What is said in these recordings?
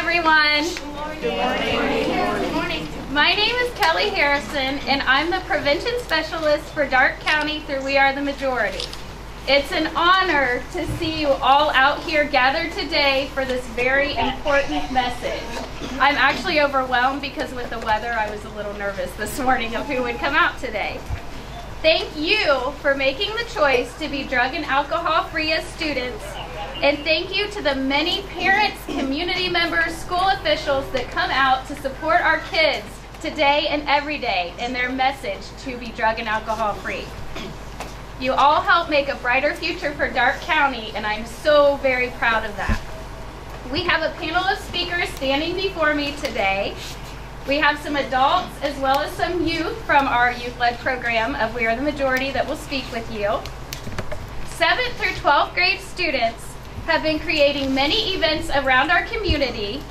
everyone. Good morning. Good morning. My name is Kelly Harrison, and I'm the Prevention Specialist for Darke County through We Are the Majority. It's an honor to see you all out here gathered today for this very important message. I'm actually overwhelmed because with the weather, I was a little nervous this morning of who would come out today. Thank you for making the choice to be drug and alcohol free as students and thank you to the many parents, community members, school officials that come out to support our kids today and every day in their message to be drug and alcohol free. You all help make a brighter future for Darke County, and I'm so very proud of that. We have a panel of speakers standing before me today. We have some adults as well as some youth from our youth-led program of We Are the Majority that will speak with you. 7th through 12th grade students have been creating many events around our community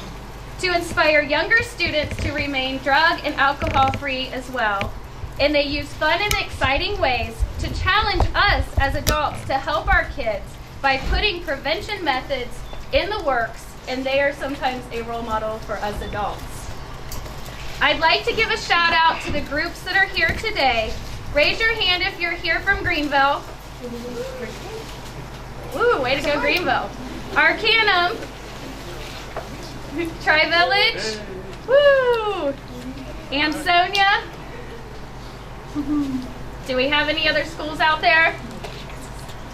to inspire younger students to remain drug and alcohol free as well. And they use fun and exciting ways to challenge us as adults to help our kids by putting prevention methods in the works, and they are sometimes a role model for us adults. I'd like to give a shout out to the groups that are here today. Raise your hand if you're here from Greenville. Woo, way to go, Greenville. Arcanum, Tri Village, woo, Ansonia. Do we have any other schools out there?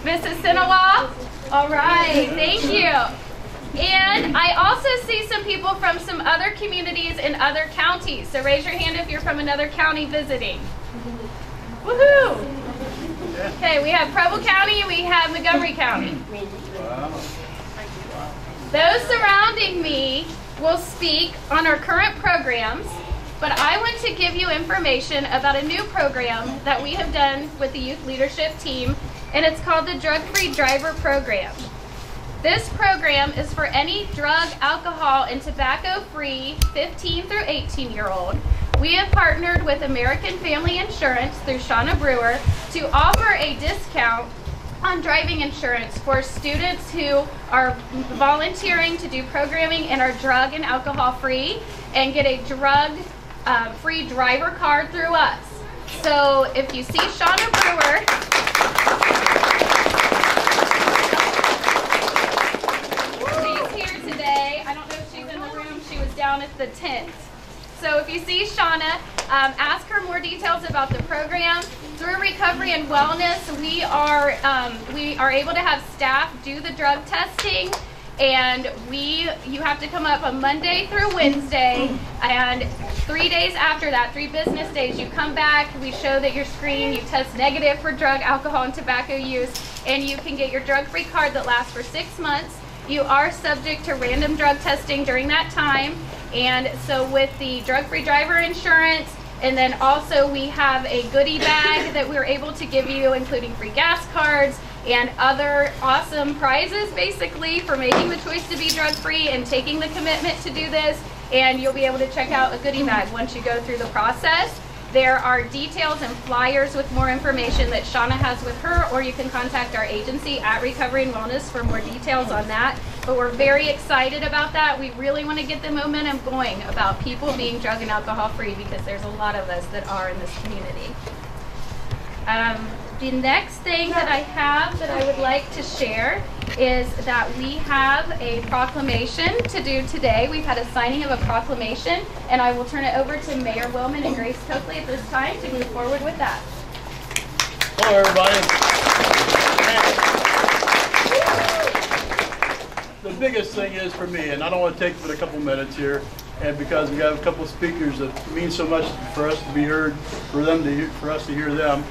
Mrs. Mississinewa? All right, thank you. And I also see some people from some other communities in other counties. So raise your hand if you're from another county visiting. Woohoo! Okay, we have Preble County we have Montgomery County. Those surrounding me will speak on our current programs, but I want to give you information about a new program that we have done with the youth leadership team, and it's called the Drug Free Driver Program. This program is for any drug, alcohol, and tobacco free 15 through 18 year old. We have partnered with American Family Insurance through Shauna Brewer to offer a discount on driving insurance for students who are volunteering to do programming and are drug and alcohol free and get a drug um, free driver card through us. So if you see Shauna Brewer, she's here today. I don't know if she's in the room. She was down at the tent. So if you see Shauna, um, ask her more details about the program. Through Recovery and Wellness, we are um, we are able to have staff do the drug testing, and we you have to come up on Monday through Wednesday, and three days after that, three business days, you come back. We show that you're screened. You test negative for drug, alcohol, and tobacco use, and you can get your drug-free card that lasts for six months. You are subject to random drug testing during that time. And so with the drug-free driver insurance, and then also we have a goodie bag that we're able to give you, including free gas cards and other awesome prizes basically for making the choice to be drug-free and taking the commitment to do this. And you'll be able to check out a goodie bag once you go through the process. There are details and flyers with more information that Shauna has with her, or you can contact our agency at Recovery and Wellness for more details on that. But we're very excited about that. We really want to get the momentum going about people being drug and alcohol free because there's a lot of us that are in this community. Um, the next thing that I have that I would like to share is that we have a proclamation to do today. We've had a signing of a proclamation, and I will turn it over to Mayor Willman and Grace Coakley at this time to move forward with that. Hello, everybody. Biggest thing is for me, and I don't want to take but a couple minutes here, and because we have a couple speakers that mean so much for us to be heard, for them to, for us to hear them.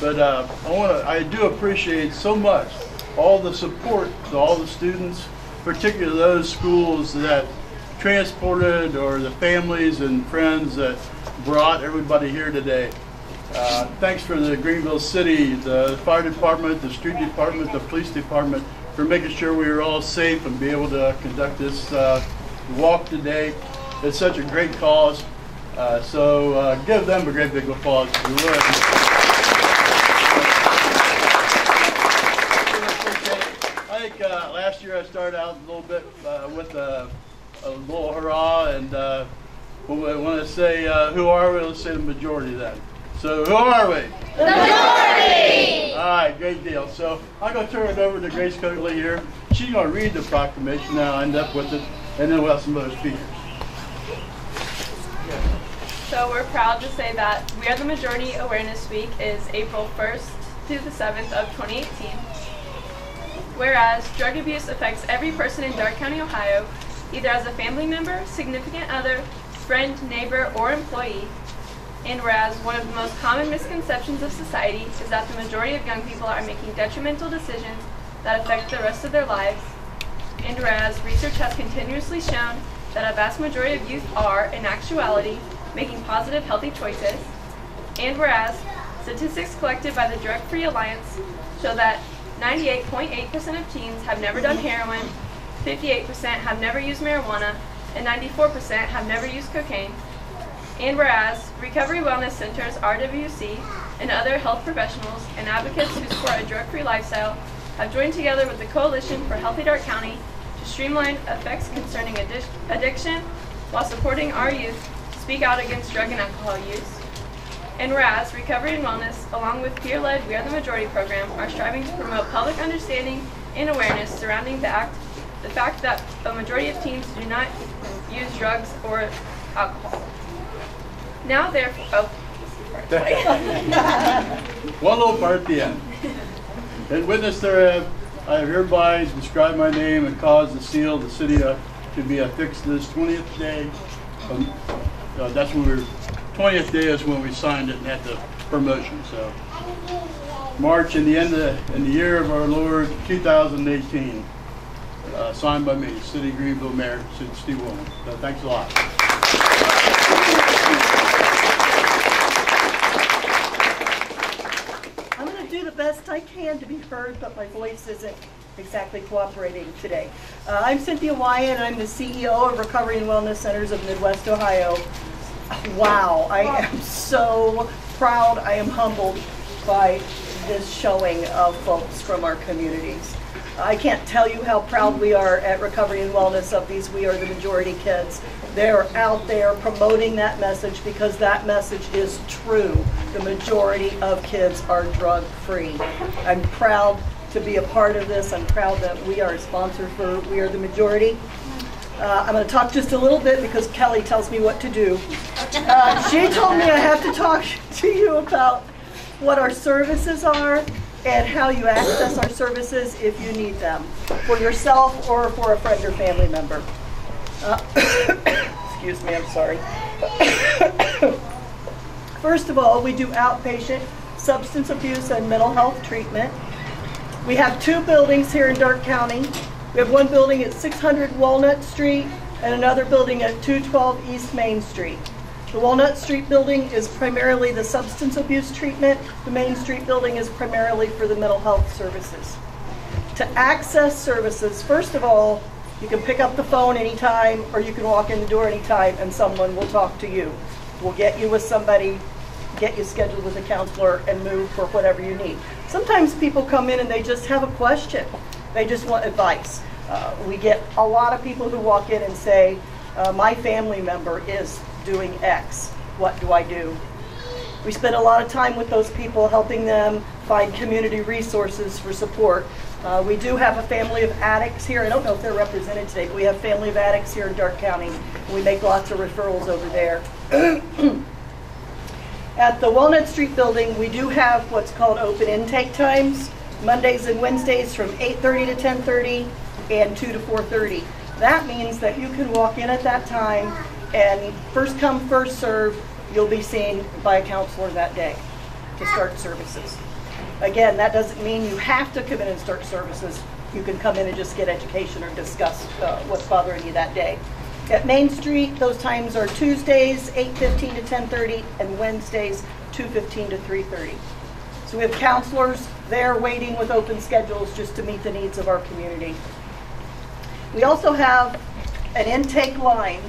But uh, I want to, I do appreciate so much all the support to all the students, particularly those schools that transported or the families and friends that brought everybody here today. Uh, Thanks for the Greenville City, the fire department, the street department, the police department for making sure we were all safe and be able to conduct this uh, walk today. It's such a great cause, Uh, so uh, give them a great big applause if you. I think uh, last year I started out a little bit uh, with a, a little hurrah and uh, Well, I want to say, uh, who are we? Let's say the majority then. So who are we? The majority! Right, great deal. So I'm to turn it over to Grace Coakley here. She's going to read the proclamation, then I'll end up with it, and then we'll have some other speakers. So we're proud to say that We Are the Majority Awareness Week is April 1st to the 7th of 2018. Whereas drug abuse affects every person in Darke County, Ohio, either as a family member, significant other, friend, neighbor, or employee. And whereas one of the most common misconceptions of society is that the majority of young people are making detrimental decisions that affect the rest of their lives. And whereas research has continuously shown that a vast majority of youth are, in actuality, making positive, healthy choices. And whereas statistics collected by the Drug Free Alliance show that 98.8% of teens have never done heroin, 58% have never used marijuana, and 94% have never used cocaine. And whereas Recovery Wellness Centers, RWC, and other health professionals and advocates who support a drug-free lifestyle have joined together with the Coalition for Healthy Darke County to streamline effects concerning addic- addiction while supporting our youth speak out against drug and alcohol use. And whereas Recovery and Wellness, along with peer-led We Are the Majority program, are striving to promote public understanding and awareness surrounding the act, the fact that a majority of teens do not use drugs or alcohol. Now, therefore, oh. One little part at the end. And witness thereof, I have hereby described my name and caused the seal of the city to be affixed this 20th day. Um, uh, that's when we were, 20th day is when we signed it and had the promotion. So March in the end of in the year of our Lord 2018. Uh, signed by me, City Greenville Mayor, Steve Willman. So thanks a lot. I'm going to do the can to be heard, but my voice isn't exactly cooperating today. Uh, I'm Cynthia Wyatt, I'm the CEO of Recovery and Wellness Centers of Midwest Ohio. Wow, I am so proud, I am humbled by this showing of folks from our communities. I can't tell you how proud we are at Recovery and Wellness of these We Are the Majority kids. They're out there promoting that message because that message is true. The majority of kids are drug free. I'm proud to be a part of this. I'm proud that we are a sponsor for We Are the Majority. Uh, I'm going to talk just a little bit because Kelly tells me what to do. Uh, she told me I have to talk to you about what our services are and how you access our services if you need them for yourself or for a friend or family member. Uh, excuse me, I'm sorry. First of all, we do outpatient substance abuse and mental health treatment. We have two buildings here in Darke County. We have one building at 600 Walnut Street and another building at 212 East Main Street. The Walnut Street building is primarily the substance abuse treatment. The Main Street building is primarily for the mental health services. To access services, first of all, you can pick up the phone anytime or you can walk in the door anytime and someone will talk to you. We'll get you with somebody, get you scheduled with a counselor and move for whatever you need. Sometimes people come in and they just have a question. They just want advice. Uh, we get a lot of people who walk in and say, uh, my family member is doing X. What do I do? We spend a lot of time with those people, helping them find community resources for support. Uh, we do have a family of addicts here. I don't know if they're represented today, but we have family of addicts here in Darke County. We make lots of referrals over there. At the Walnut Street building, we do have what's called open intake times, Mondays and Wednesdays from 8:30 to 10:30 and 2 to 4:30. That means that you can walk in at that time and first come, first serve, you'll be seen by a counselor that day to start services. Again, that doesn't mean you have to come in and start services. You can come in and just get education or discuss uh, what's bothering you that day. At Main Street, those times are Tuesdays, 8:15 to 10:30, and Wednesdays, 2:15 to 3:30. So we have counselors there waiting with open schedules just to meet the needs of our community. We also have an intake line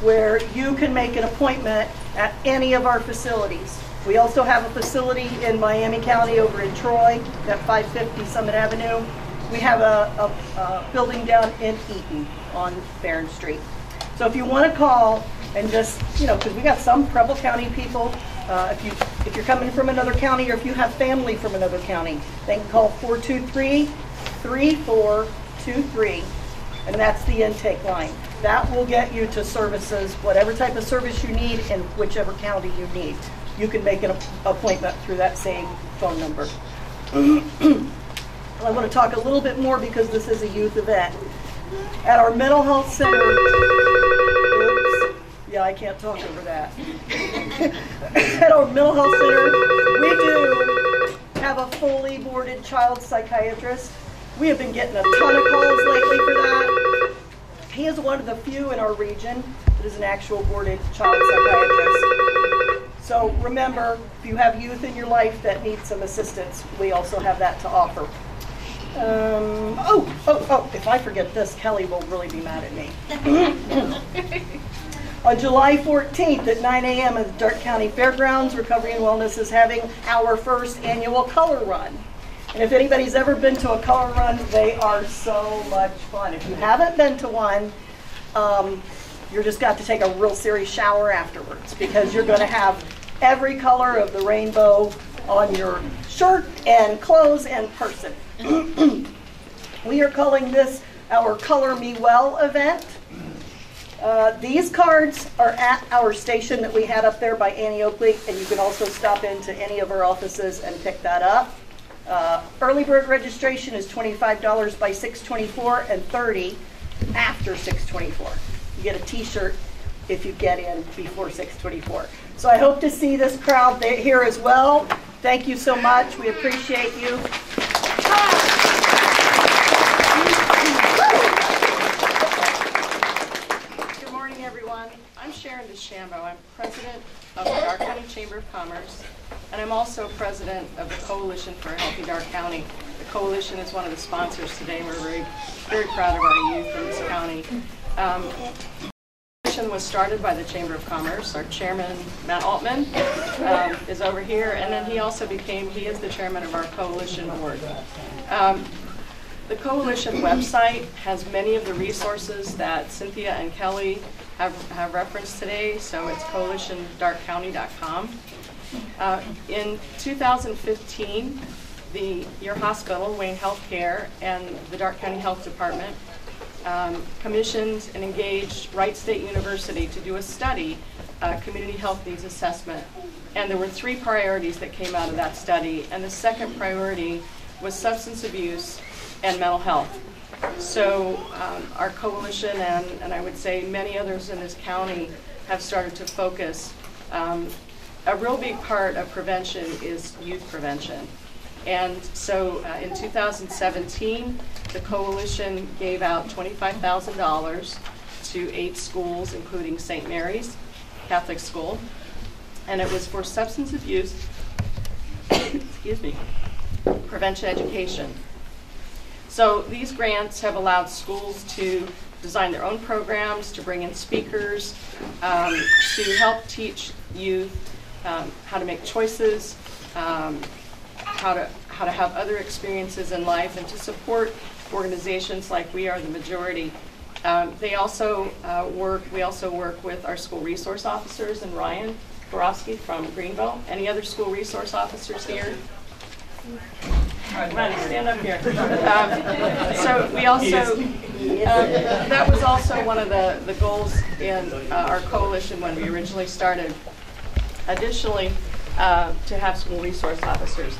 where you can make an appointment at any of our facilities. We also have a facility in Miami County over in Troy at 550 Summit Avenue. We have a, a, a building down in Eaton on Barron Street. So if you want to call, and just, you know, because we got some Preble County people, uh, if you, if you're coming from another county or if you have family from another county, they can call 423-3423, and that's the intake line. That will get you to services, whatever type of service you need in whichever county you need. You can make an appointment through that same phone number. I want to talk a little bit more because this is a youth event. At our mental health center, oops, yeah, I can't talk over that. At our mental health center, we do have a fully boarded child psychiatrist. We have been getting a ton of calls lately for that. He is one of the few in our region that is an actual boarded child psychiatrist. So remember, if you have youth in your life that need some assistance, we also have that to offer. Um, oh, oh, oh, if I forget this, Kelly will really be mad at me. On July 14th at 9 a.m. at the Darke County Fairgrounds, Recovery and Wellness is having our first annual color run. And if anybody's ever been to a color run, they are so much fun. If you haven't been to one, um, you're just got to take a real serious shower afterwards because you're going to have every color of the rainbow on your shirt and clothes and person. we are calling this our Color Me Well event. Uh, these cards are at our station that we had up there by Annie Oakley, and you can also stop into any of our offices and pick that up. Uh, early bird registration is $25 by 624 and 30 after 624. You get a t-shirt if you get in before 624. So I hope to see this crowd here as well. Thank you so much. We appreciate you. Good morning, everyone. I'm Sharon DeChambeau. I'm president of the Darke County Chamber of Commerce, and I'm also president of the Coalition for a Healthy Darke County. The coalition is one of the sponsors today. We're very, very proud of our youth in this county. Um, the coalition was started by the Chamber of Commerce. Our chairman, Matt Altman, um, is over here, and then he also became, he is the chairman of our coalition board. Um, the coalition website has many of the resources that Cynthia and Kelly have, have referenced today, so it's coalitiondarkcounty.com. Uh, in 2015, the, your hospital, Wayne Healthcare, and the Darke County Health Department um, commissioned and engaged Wright State University to do a study, uh, community health needs assessment. And there were three priorities that came out of that study. And the second priority was substance abuse and mental health. So um, our coalition and, and I would say many others in this county have started to focus. Um, a real big part of prevention is youth prevention. And so uh, in 2017, the coalition gave out $25,000 to eight schools, including St. Mary's Catholic School. And it was for substance abuse, excuse me, prevention education. So these grants have allowed schools to design their own programs, to bring in speakers, um, to help teach youth um, how to make choices, um, how to how to have other experiences in life, and to support organizations like We Are the Majority. Um, they also uh, work. We also work with our school resource officers and Ryan Borowski from Greenville. Any other school resource officers here? Come on, stand up here. Um, so we also, um, that was also one of the, the goals in uh, our coalition when we originally started. Additionally, uh, to have school resource officers.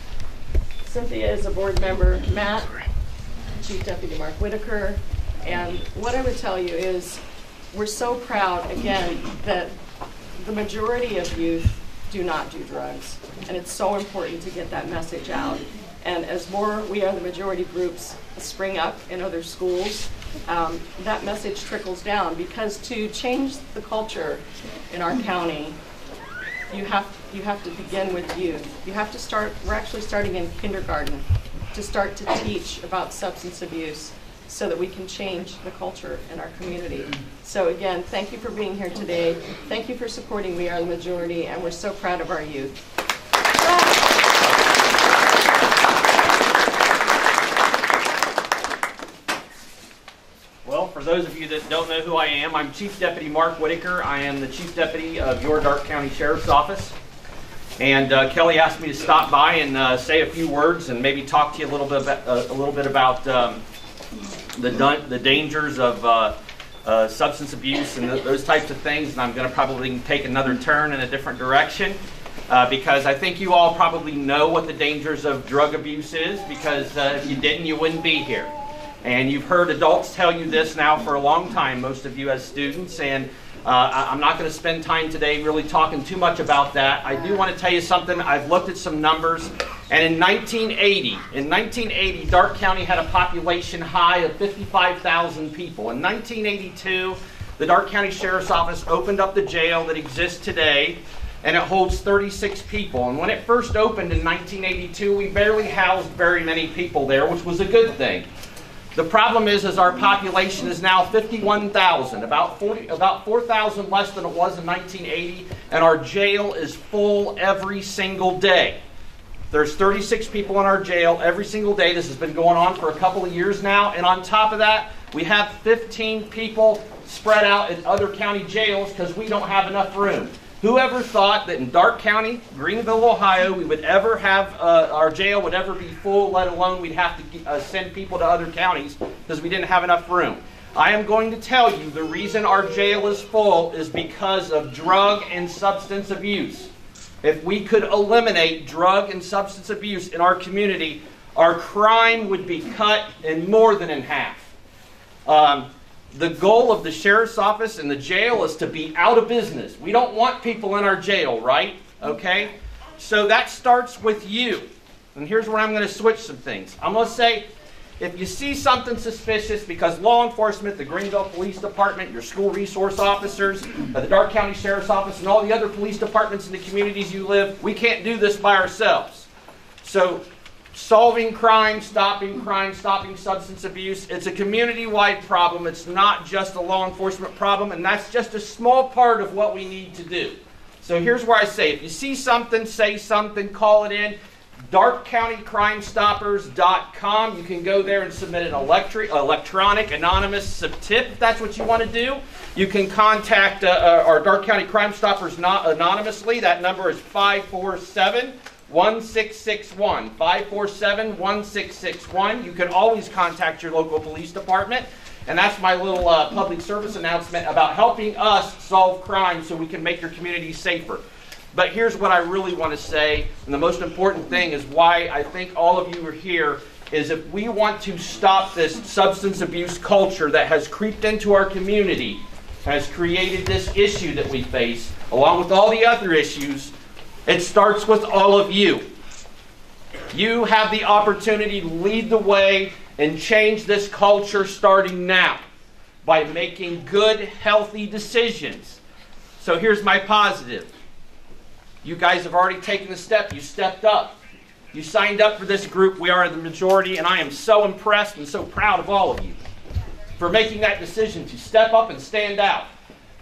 Cynthia is a board member, Matt, Chief Deputy Mark Whitaker, and what I would tell you is we're so proud, again, that the majority of youth do not do drugs. And it's so important to get that message out. And as more We Are the Majority groups spring up in other schools, um, that message trickles down because to change the culture in our county, you have, you have to begin with youth. You have to start, we're actually starting in kindergarten to start to teach about substance abuse so that we can change the culture in our community. So again, thank you for being here today. Thank you for supporting We Are the Majority, and we're so proud of our youth. Well, for those of you that don't know who I am, I'm Chief Deputy Mark Whitaker. I am the Chief Deputy of your Darke County Sheriff's Office. And uh, Kelly asked me to stop by and uh, say a few words and maybe talk to you a little bit about, uh, a little bit about um, the, the dangers of uh, uh, substance abuse and th- those types of things. And I'm going to probably take another turn in a different direction uh, because I think you all probably know what the dangers of drug abuse is because if you didn't, you wouldn't be here. And you've heard adults tell you this now for a long time, most of you as students. And uh, I'm not going to spend time today really talking too much about that. I do want to tell you something. I've looked at some numbers. And in 1980, in 1980, Darke County had a population high of 55,000 people. In 1982, the Darke County Sheriff's Office opened up the jail that exists today and it holds 36 people. And when it first opened in 1982, we barely housed very many people there, which was a good thing. The problem is, is our population is now 51,000, about 40, about 4,000 less than it was in 1980, and our jail is full every single day. There's 36 people in our jail every single day. This has been going on for a couple of years now, and on top of that, we have 15 people spread out in other county jails because we don't have enough room. Whoever thought that in Darke County, Greenville, Ohio, we would ever have uh, our jail would ever be full, let alone we'd have to uh, send people to other counties because we didn't have enough room. I am going to tell you the reason our jail is full is because of drug and substance abuse. If we could eliminate drug and substance abuse in our community, our crime would be cut in more than in half. Um, the goal of the sheriff's office and the jail is to be out of business. We don't want people in our jail, right? Okay? So that starts with you. And here's where I'm going to switch some things. I'm going to say if you see something suspicious, because law enforcement, the Greenville Police Department, your school resource officers, uh, the Darke County Sheriff's Office, and all the other police departments in the communities you live, we can't do this by ourselves. So solving crime, stopping crime, stopping substance abuse. It's a community wide problem. It's not just a law enforcement problem, and that's just a small part of what we need to do. So here's where I say if you see something, say something, call it in. DarkeCountyCrimeStoppers.com. You can go there and submit an electronic anonymous tip if that's what you want to do. You can contact uh, uh, our Darke County Crime Stoppers not anonymously. That number is 547 1661. 547 1661. You can always contact your local police department. And that's my little uh, public service announcement about helping us solve crime so we can make your community safer. But here's what I really want to say, and the most important thing is why I think all of you are here is if we want to stop this substance abuse culture that has creeped into our community, has created this issue that we face, along with all the other issues, it starts with all of you. You have the opportunity to lead the way and change this culture starting now by making good, healthy decisions. So here's my positive. You guys have already taken the step. You stepped up. You signed up for this group. We are the majority, and I am so impressed and so proud of all of you for making that decision to step up and stand out.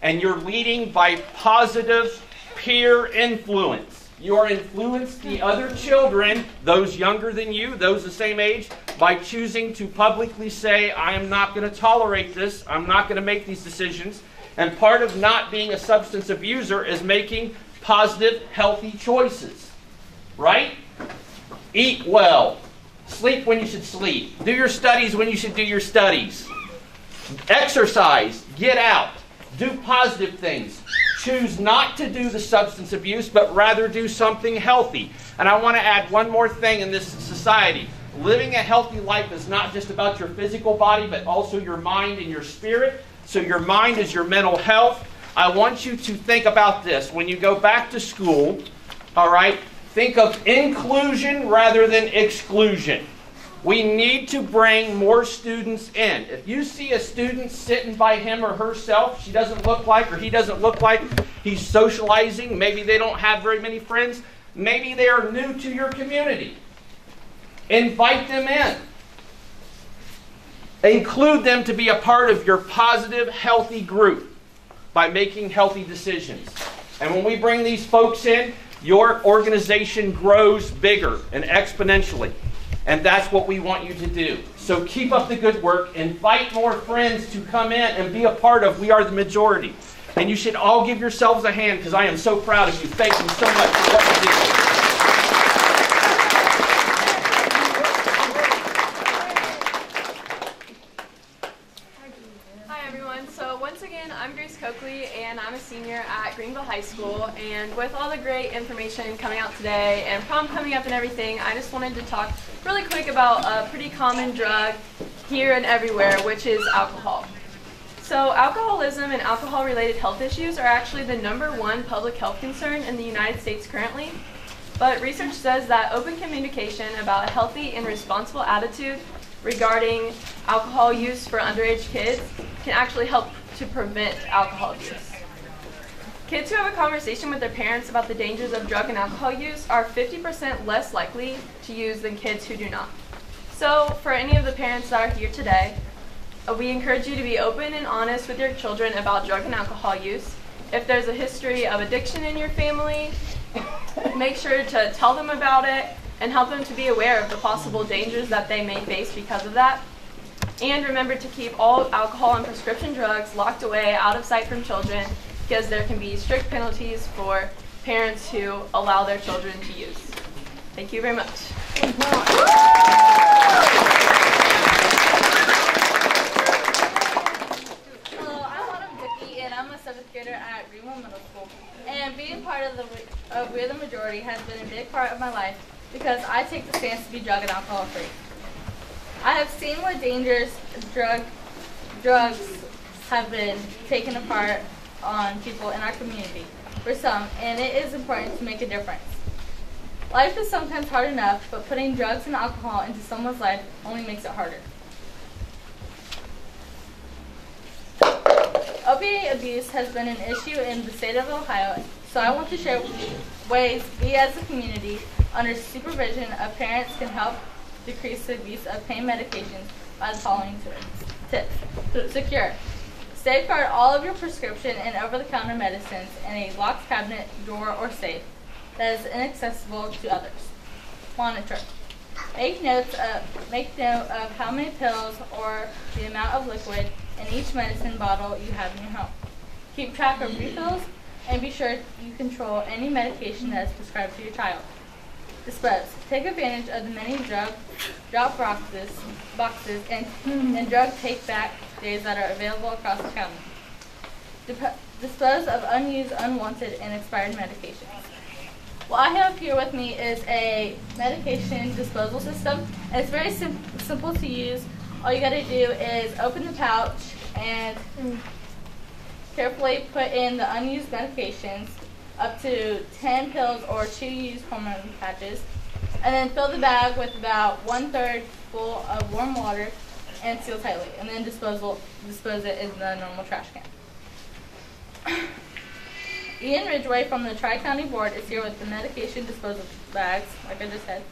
And you're leading by positive peer influence. You are influenced the other children, those younger than you, those the same age, by choosing to publicly say, I am not going to tolerate this. I'm not going to make these decisions. And part of not being a substance abuser is making positive, healthy choices. Right? Eat well. Sleep when you should sleep. Do your studies when you should do your studies. Exercise. Get out. Do positive things. Choose not to do the substance abuse, but rather do something healthy. And I want to add one more thing in this society. Living a healthy life is not just about your physical body, but also your mind and your spirit. So, your mind is your mental health. I want you to think about this. When you go back to school, all right, think of inclusion rather than exclusion. We need to bring more students in. If you see a student sitting by him or herself, she doesn't look like or he doesn't look like he's socializing, maybe they don't have very many friends, maybe they are new to your community. Invite them in. Include them to be a part of your positive, healthy group by making healthy decisions. And when we bring these folks in, your organization grows bigger and exponentially. And that's what we want you to do. So keep up the good work. Invite more friends to come in and be a part of We Are the Majority. And you should all give yourselves a hand because I am so proud of you. Thank you so much for what you do. Hi everyone. So once again, I'm Grace Coakley and I'm a senior at Greenville High School. And with all the great information coming out today and prom coming up and everything, I just wanted to talk really quick about a pretty common drug here and everywhere, which is alcohol. So alcoholism and alcohol-related health issues are actually the number one public health concern in the United States currently. But research says that open communication about a healthy and responsible attitude regarding alcohol use for underage kids can actually help to prevent alcohol use. Kids who have a conversation with their parents about the dangers of drug and alcohol use are 50% less likely to use than kids who do not. So, for any of the parents that are here today, uh, we encourage you to be open and honest with your children about drug and alcohol use. If there's a history of addiction in your family, make sure to tell them about it and help them to be aware of the possible dangers that they may face because of that. And remember to keep all alcohol and prescription drugs locked away out of sight from children because there can be strict penalties for parents who allow their children to use. Thank you very much. Hello, I'm and I'm a seventh grader at Greenville Middle School. And being part of the of We're the Majority has been a big part of my life because I take the stance to be drug and alcohol free. I have seen what dangers drug drugs have been taken apart on people in our community for some, and it is important to make a difference. Life is sometimes hard enough, but putting drugs and alcohol into someone's life only makes it harder. Opiate abuse has been an issue in the state of Ohio, so I want to share ways we as a community, under supervision of parents, can help decrease the abuse of pain medications by the following tips. Secure. Safeguard all of your prescription and over-the-counter medicines in a locked cabinet, drawer, or safe that is inaccessible to others. Monitor. Make notes of make note of how many pills or the amount of liquid in each medicine bottle you have in your home. Keep track of refills and be sure you control any medication that is prescribed to your child. Dispose. Take advantage of the many drug drop boxes, boxes and, and drug take back days that are available across the county. Dep- dispose of unused, unwanted, and expired medications. What I have here with me is a medication disposal system. And it's very sim- simple to use. All you gotta do is open the pouch and carefully put in the unused medications, up to 10 pills or two used hormone patches, and then fill the bag with about one third full of warm water and seal tightly, and then disposal, dispose it in the normal trash can. Ian Ridgway from the Tri County Board is here with the medication disposal bags, like I just said.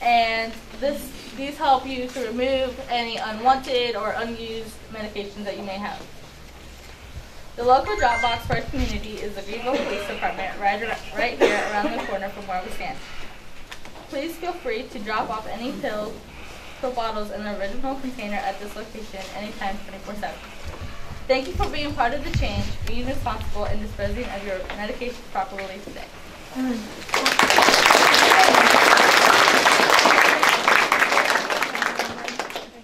And this these help you to remove any unwanted or unused medications that you may have. The local drop box for our community is the Greenville Police Department, right, right here around the corner from where we stand. Please feel free to drop off any pills, bottles in the original container at this location anytime 24-7. Thank you for being part of the change, being responsible, and disposing of your medication properly today.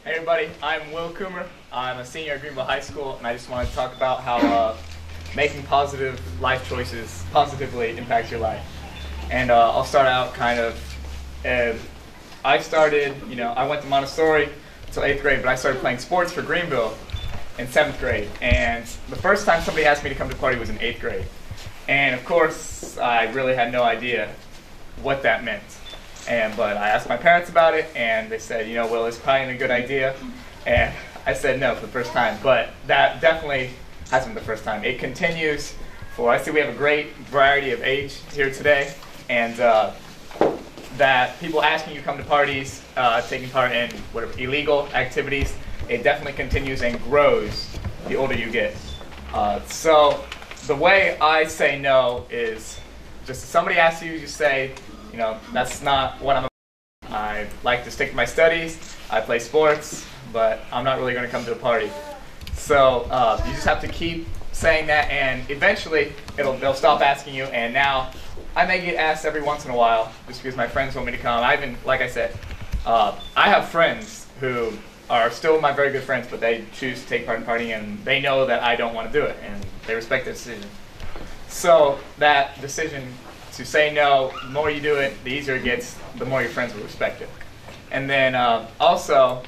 Hey everybody, I'm Will Coomer. I'm a senior at Greenville High School, and I just wanted to talk about how uh, making positive life choices positively impacts your life. And uh, I'll start out kind of. Uh, I started, you know, I went to Montessori until eighth grade, but I started playing sports for Greenville in seventh grade. And the first time somebody asked me to come to the party was in eighth grade. And of course, I really had no idea what that meant. And but I asked my parents about it, and they said, you know, well, it's probably a good idea. And I said no for the first time, but that definitely hasn't been the first time. It continues. For I see we have a great variety of age here today, and uh, that people asking you to come to parties, uh, taking part in whatever illegal activities, it definitely continues and grows the older you get. Uh, so the way I say no is just somebody asks you, you say, you know, that's not what I'm. Uh, I like to stick to my studies. I play sports, but I'm not really going to come to a party. So uh, you just have to keep saying that, and eventually it'll they'll stop asking you. And now I may get asked every once in a while just because my friends want me to come. I even, like I said, uh, I have friends who are still my very good friends, but they choose to take part in partying, and they know that I don't want to do it, and they respect that decision. So that decision to say no, the more you do it, the easier it gets, the more your friends will respect it. And then uh, also,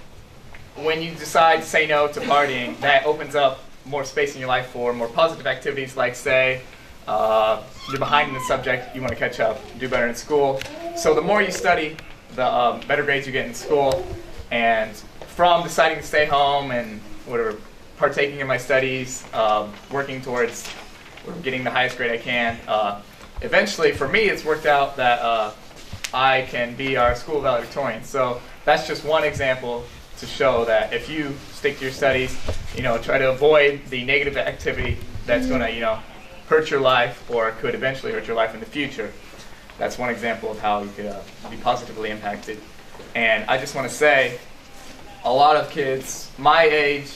when you decide to say no to partying, that opens up more space in your life for more positive activities, like say, uh, you're behind in the subject, you want to catch up, do better in school. So the more you study, the um, better grades you get in school. And from deciding to stay home and whatever, partaking in my studies, um, working towards getting the highest grade I can, uh, eventually for me it's worked out that uh, I can be our school valedictorian. So that's just one example to show that if you stick to your studies, you know, try to avoid the negative activity that's going to, you know, hurt your life or could eventually hurt your life in the future. That's one example of how you could uh, be positively impacted. And I just want to say, a lot of kids my age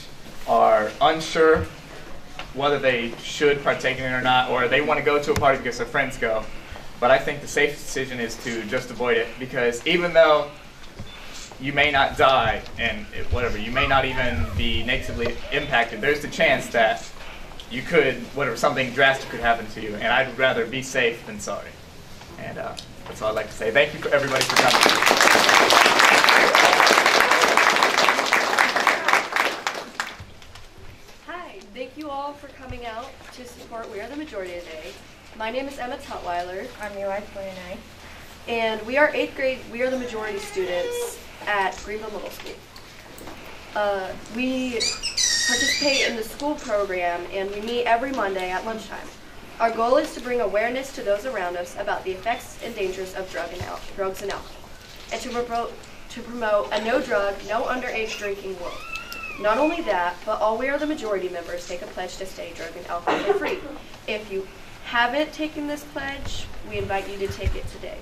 are unsure whether they should partake in it or not, or they want to go to a party because their friends go. But I think the safest decision is to just avoid it because even though you may not die and whatever, you may not even be negatively impacted, there's the chance that you could, whatever, something drastic could happen to you. And I'd rather be safe than sorry. And uh, that's all I'd like to say. Thank you, for everybody, for coming. Hi, thank you all for coming out to support We Are the Majority today. My name is Emma Tutweiler. I'm Eli Poyanay. And we are eighth grade We Are the Majority students at Greenville Middle School. Uh, we participate in the school program and we meet every Monday at lunchtime. Our goal is to bring awareness to those around us about the effects and dangers of drug and al- drugs and alcohol, and to promote, to promote a no drug, no underage drinking world. Not only that, but all We Are the Majority members take a pledge to stay drug and alcohol free. If you haven't taken this pledge, we invite you to take it today.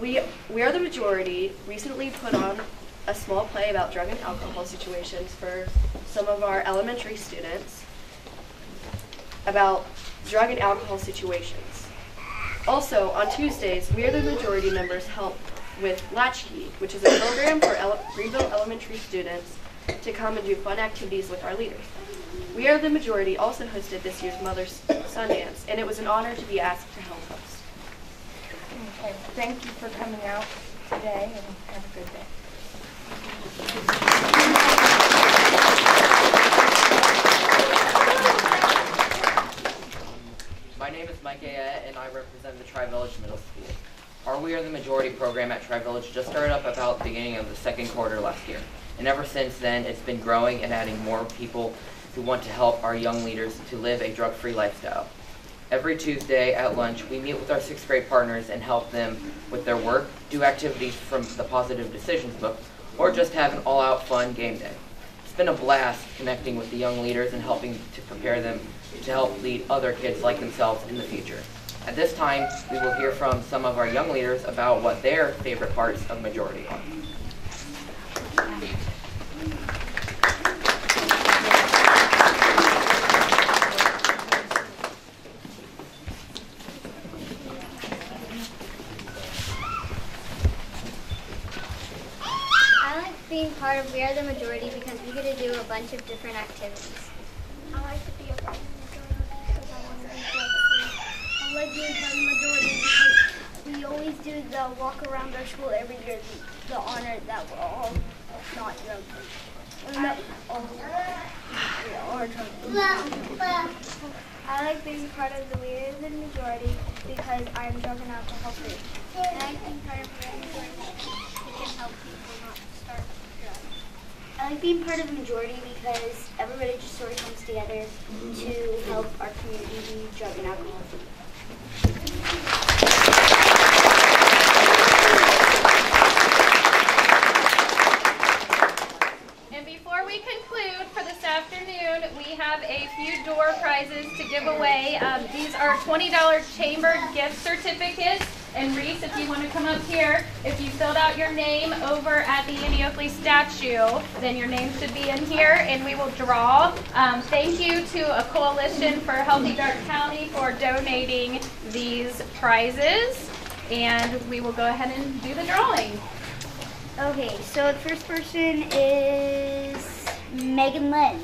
We, we Are the Majority recently put on a small play about drug and alcohol situations for some of our elementary students about drug and alcohol situations. Also, on Tuesdays, We Are the Majority members help with Latchkey, which is a program for ele- Greenville elementary students to come and do fun activities with our leaders. We Are the Majority also hosted this year's Mother's Sundance, and it was an honor to be asked to help host. Okay, thank you for coming out today and have a good day. My name is Mike Ayette, and I represent the Tri-Village Middle School. Our We Are the Majority program at Tri-Village just started up about the beginning of the second quarter last year. And ever since then, it's been growing and adding more people who want to help our young leaders to live a drug-free lifestyle. Every Tuesday at lunch, we meet with our sixth grade partners and help them with their work, do activities from the Positive Decisions book, or just have an all-out fun game day. It's been a blast connecting with the young leaders and helping to prepare them to help lead other kids like themselves in the future. At this time, we will hear from some of our young leaders about what their favorite parts of Majority are. I like being part of We Are the Majority because we get to do a bunch of different activities. I like to be a part of the majority because I want to be drug-free. I like being part of the majority because we always do the walk around our school every year, the, the honor that we're all not drug-free. No, all, are drug-free. I like being part of the We Are the Majority because I'm drug and alcohol free. I like being part of the Majority can help people not. I like being part of the majority because everybody just sort of comes together to help our community be drug and alcohol free. And before we conclude for this afternoon, we have a few door prizes to give away. Um, these are $20 chamber gift certificates And Reese, if you want to come up here, if you filled out your name over at the Annie Oakley statue, then your name should be in here and we will draw. Um, thank you to a coalition for Healthy Darke County for donating these prizes. And we will go ahead and do the drawing. Okay, so the first person is Megan Lynn.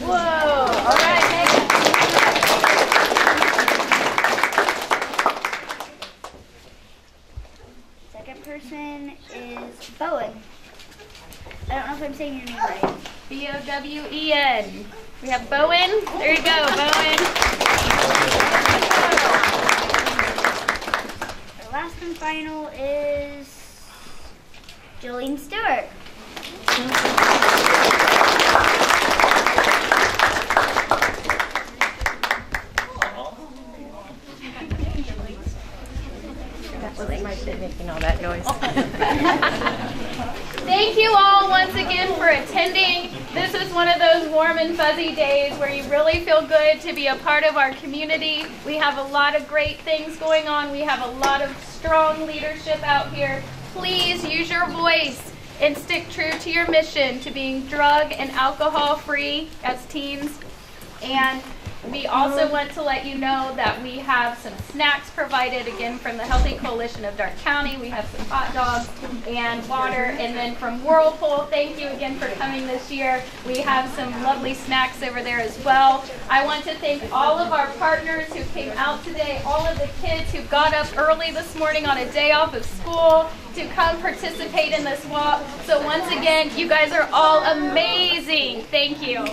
Whoa! All right, Megan. Second person is Bowen. I don't know if I'm saying your name right. B O W E N. We have Bowen. There you go, Bowen. The last and final is Jolene Stewart. making all that noise. Thank you all once again for attending. This is one of those warm and fuzzy days where you really feel good to be a part of our community. We have a lot of great things going on. We have a lot of strong leadership out here. Please use your voice and stick true to your mission to being drug and alcohol free as teens. And we also want to let you know that we have some snacks provided again from the Healthy Coalition of Darke County. We have some hot dogs and water. And then from Whirlpool, thank you again for coming this year. We have some lovely snacks over there as well. I want to thank all of our partners who came out today, all of the kids who got up early this morning on a day off of school to come participate in this walk. So once again, you guys are all amazing. Thank you.